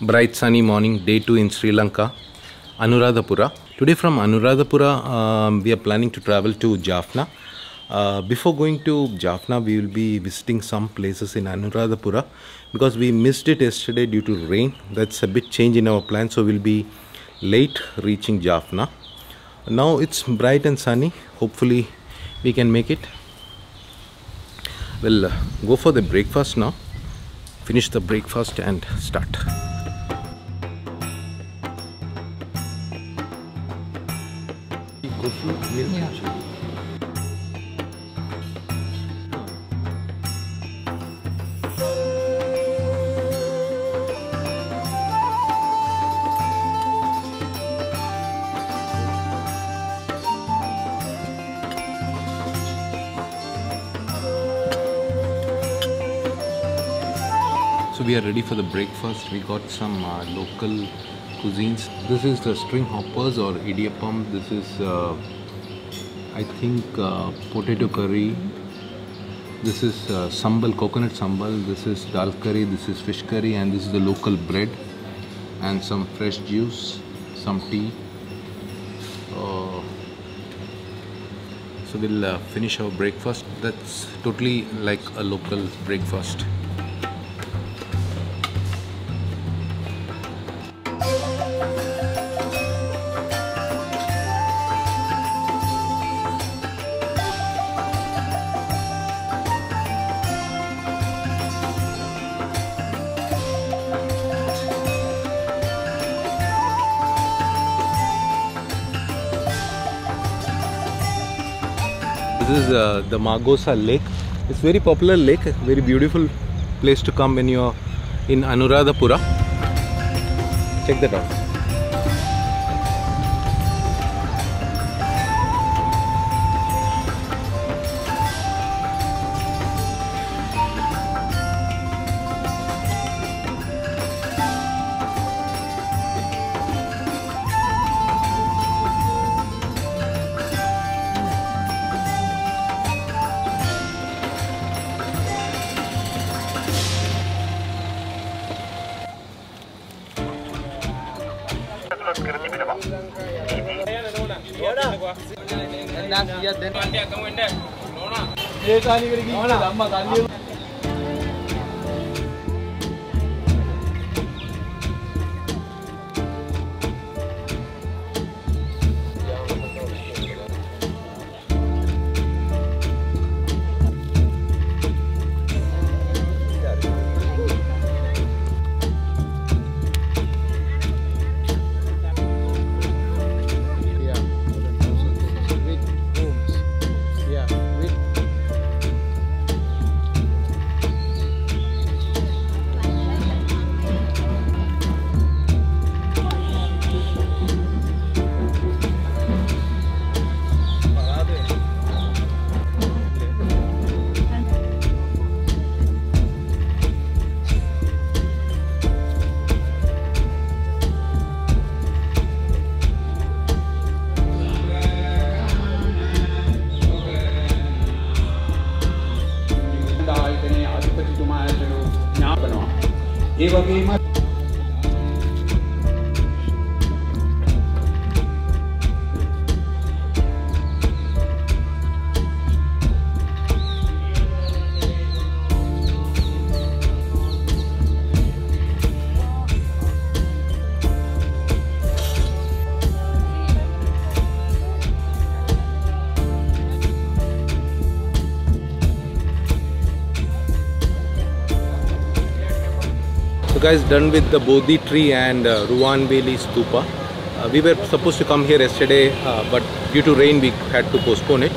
bright sunny morning day 2 in sri lanka anuradhapura. Today from anuradhapura um, we are planning to travel to jaffna. Uh, before going to jaffna we will be visiting some places in anuradhapura because we missed it yesterday due to rain. That's a bit change in our plan so we'll be late reaching jaffna. Now it's bright and sunny. Hopefully we can make it. We'll uh, go for the breakfast now. Finish the breakfast and start So we are ready for the breakfast. We got some uh, local cuisines. This is the string hoppers or idiyappam. This is, uh, I think, uh, potato curry. This is uh, sambal, coconut sambal. This is dal curry. This is fish curry, and this is the local bread and some fresh juice, some tea. Uh, so we'll uh, finish our breakfast. That's totally like a local breakfast. Is uh, the Magosa Lake. It's very popular lake, very beautiful place to come when you're in Anuradhapura. Check that out. ගියත් දැන් කණ්ඩයක් ගමු එන්න. නෝනා. ඒ තාලිකර ගිහින් අම්මා තල්ලි guys, done with the Bodhi tree and uh, Ruwanveli Stupa. Uh, we were supposed to come here yesterday, uh, but due to rain we had to postpone it.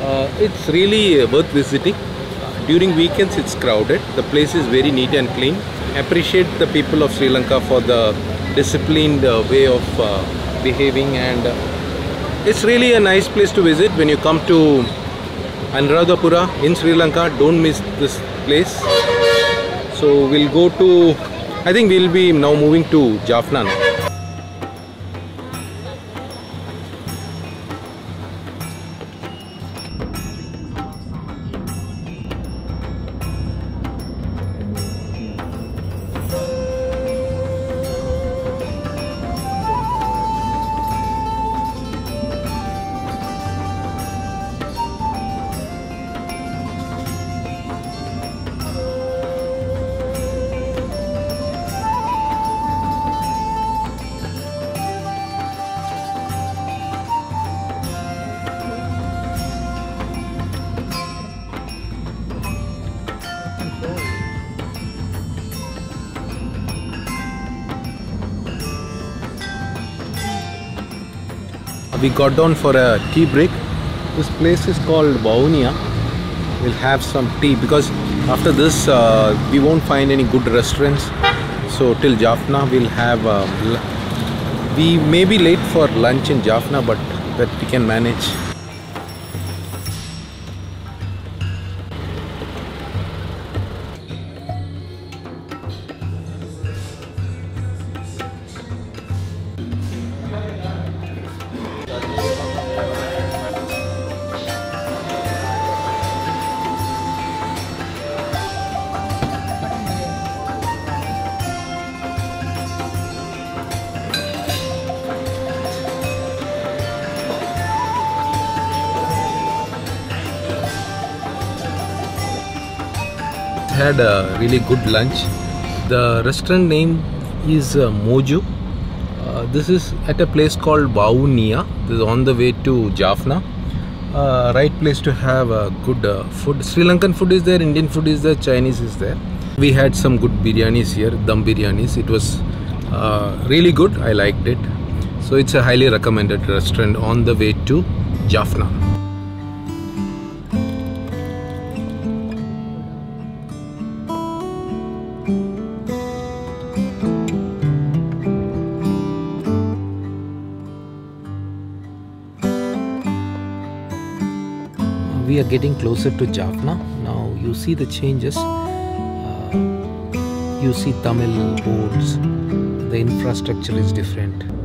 Uh, it's really uh, worth visiting. Uh, during weekends it's crowded. The place is very neat and clean. Appreciate the people of Sri Lanka for the disciplined way of behaving and it's really a nice place to visit when you come to Anuradhapura in Sri Lanka. Don't miss this place. So we'll go to. I think we'll be now moving to Jaffna. now. We got down for a tea break. This place is called Vavuniya. We'll have some tea because after this uh, we won't find any good restaurants. So till Jaffna we'll have. Uh, we may be late for lunch in Jaffna, but that we can manage. Had a really good lunch. The restaurant name is uh, Mojo. Uh, this is at a place called Vavuniya. This is on the way to Jaffna. Uh, right place to have uh, good uh, food. Sri Lankan food is there, Indian food is there, Chinese is there. We had some good biryanis here, dum biryanis. It was uh, really good. I liked it. So it's a highly recommended restaurant on the way to Jaffna. We are getting closer to Jaffna. Now you see the changes. Uh, you see Tamil boards. The infrastructure is different.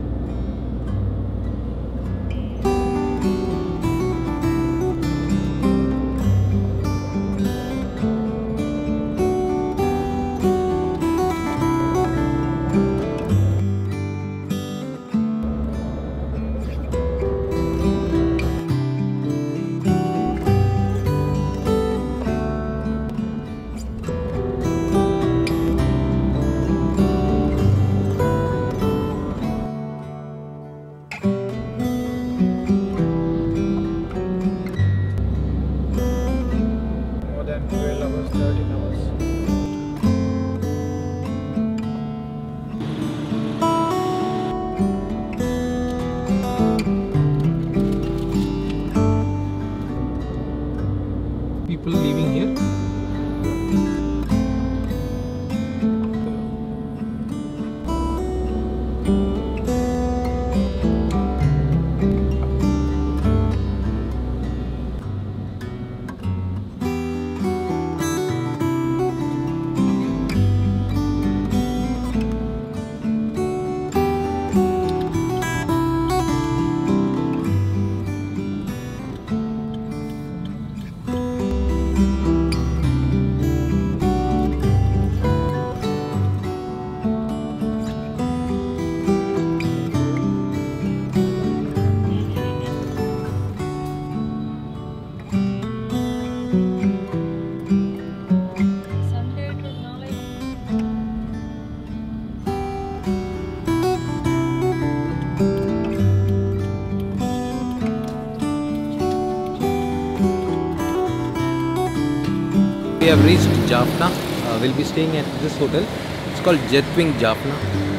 Have reached Jaffna. Uh, we'll be staying at this hotel. It's called Jetwing Jaffna.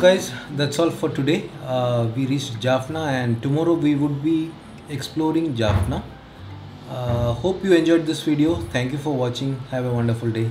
Guys, that's all for today. Uh, we reached Jaffna, and tomorrow we would be exploring Jaffna. Uh, hope you enjoyed this video. Thank you for watching. Have a wonderful day.